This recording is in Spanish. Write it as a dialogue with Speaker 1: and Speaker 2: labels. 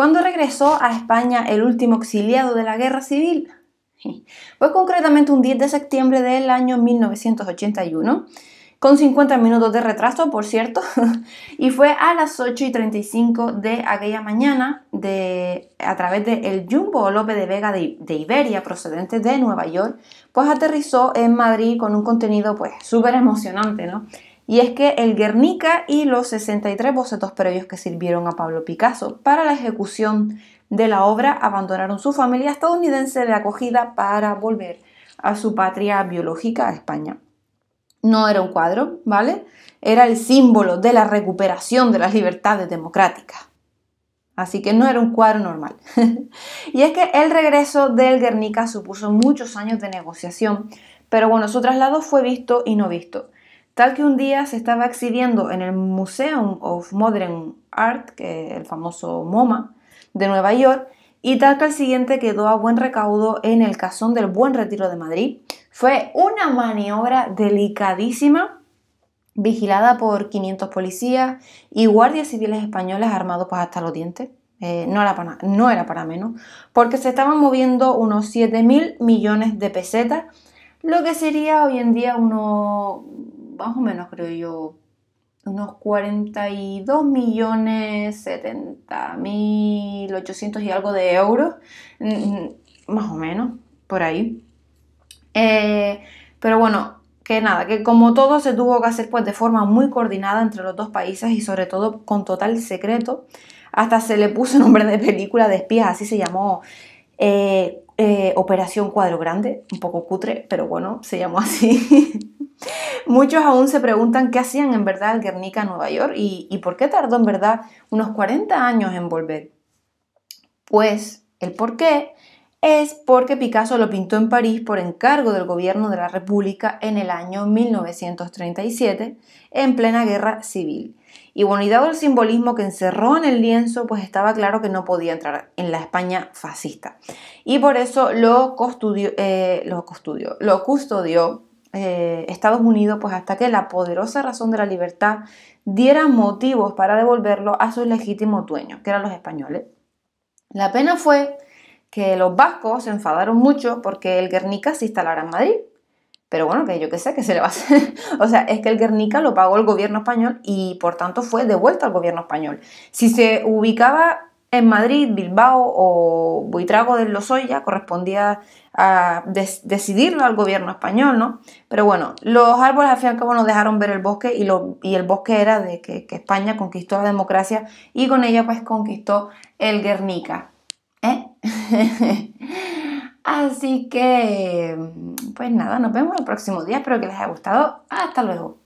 Speaker 1: ¿Cuándo regresó a España el último exiliado de la guerra civil? Pues concretamente un 10 de septiembre del año 1981 con 50 minutos de retraso, por cierto, y fue a las 8 y 35 de aquella mañana de, a través del el Jumbo López de Vega de, Iberia, procedente de Nueva York, pues aterrizó en Madrid con un contenido pues súper emocionante, ¿no? Y es que el Guernica y los 63 bocetos previos que sirvieron a Pablo Picasso para la ejecución de la obra abandonaron su familia estadounidense de acogida para volver a su patria biológica, a España no era un cuadro, ¿vale? Era el símbolo de la recuperación de las libertades democráticas. Así que no era un cuadro normal. y es que el regreso del Guernica supuso muchos años de negociación, pero bueno, su traslado fue visto y no visto. Tal que un día se estaba exhibiendo en el Museum of Modern Art, que es el famoso MoMA de Nueva York, y tal que el siguiente quedó a buen recaudo en el Casón del Buen Retiro de Madrid, fue una maniobra delicadísima, vigilada por 500 policías y guardias civiles españoles armados pues, hasta los dientes. Eh, no, era para, no era para menos, porque se estaban moviendo unos 7 mil millones de pesetas, lo que sería hoy en día unos, más o menos creo yo, unos 42 millones 70 mil 800 y algo de euros, más o menos, por ahí. Eh, pero bueno, que nada, que como todo se tuvo que hacer pues de forma muy coordinada entre los dos países y sobre todo con total secreto. Hasta se le puso nombre de película de espías, así se llamó eh, eh, Operación Cuadro Grande, un poco cutre, pero bueno, se llamó así. Muchos aún se preguntan qué hacían en verdad el Guernica en Nueva York y, y por qué tardó en verdad unos 40 años en volver. Pues el por qué es porque Picasso lo pintó en París por encargo del gobierno de la República en el año 1937, en plena guerra civil. Y bueno, y dado el simbolismo que encerró en el lienzo, pues estaba claro que no podía entrar en la España fascista. Y por eso lo, custodió, eh, lo, lo custodió eh, Estados Unidos, pues hasta que la poderosa razón de la libertad diera motivos para devolverlo a sus legítimos dueños, que eran los españoles. La pena fue que los vascos se enfadaron mucho porque el Guernica se instalara en Madrid. Pero bueno, que yo qué sé, que se le va a hacer. o sea, es que el Guernica lo pagó el gobierno español y por tanto fue devuelto al gobierno español. Si se ubicaba en Madrid, Bilbao o Buitrago de Lozoya, correspondía a decidirlo al gobierno español, ¿no? Pero bueno, los árboles al fin y al cabo nos dejaron ver el bosque y, lo, y el bosque era de que, que España conquistó la democracia y con ella pues conquistó el Guernica. ¿Eh? Así que, pues nada, nos vemos el próximo día. Espero que les haya gustado. Hasta luego.